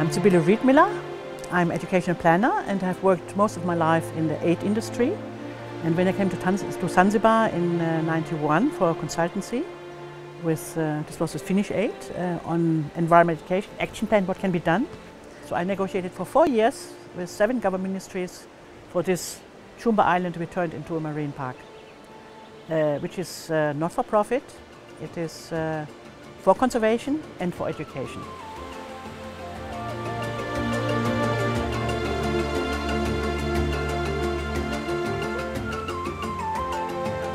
I'm Sibylle Riedmiller. I'm educational planner and have worked most of my life in the aid industry. And when I came to, to Zanzibar in uh, 91 for a consultancy, with, uh, this was a Finnish aid uh, on environment education, action plan, what can be done. So I negotiated for four years with seven government ministries for this Chumbe Island to be turned into a marine park, uh, which is uh, not for profit. It is uh, for conservation and for education.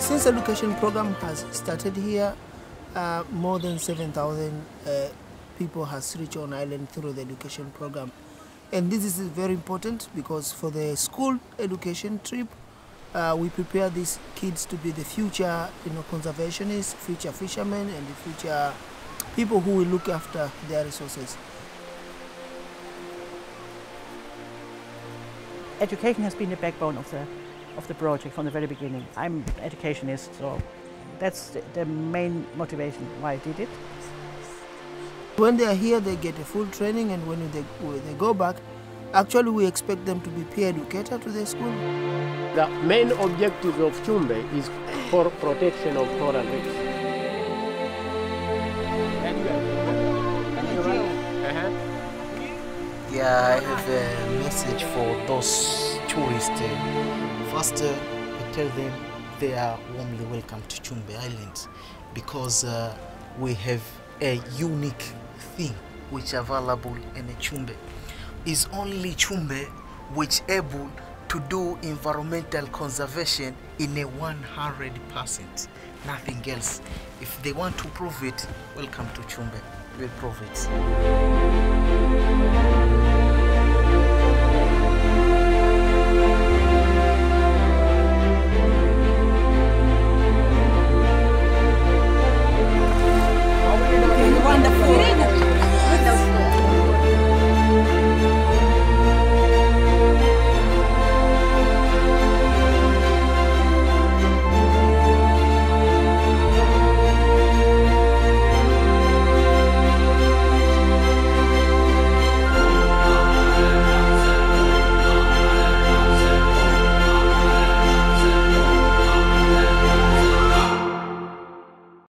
Since education program has started here, uh, more than 7,000 uh, people has reached on island through the education program. And this is very important because for the school education trip, uh, we prepare these kids to be the future you know, conservationists, future fishermen, and the future people who will look after their resources. Education has been the backbone of the, of the project from the very beginning. I'm an educationist, so that's the, the main motivation why I did it. When they are here, they get a full training, and when they, when they go back, actually we expect them to be peer educator to the school. The main objective of Chumbe is for protection of coral reefs. Uh-huh. Yeah, I have a message for those tourists. Uh, First, uh, I tell them they are warmly welcome to Chumbe Island because uh, we have a unique thing which available in Chumbe. Is only Chumbe which able to do environmental conservation in a 100%. Nothing else. If they want to prove it, welcome to Chumbe. We'll prove it.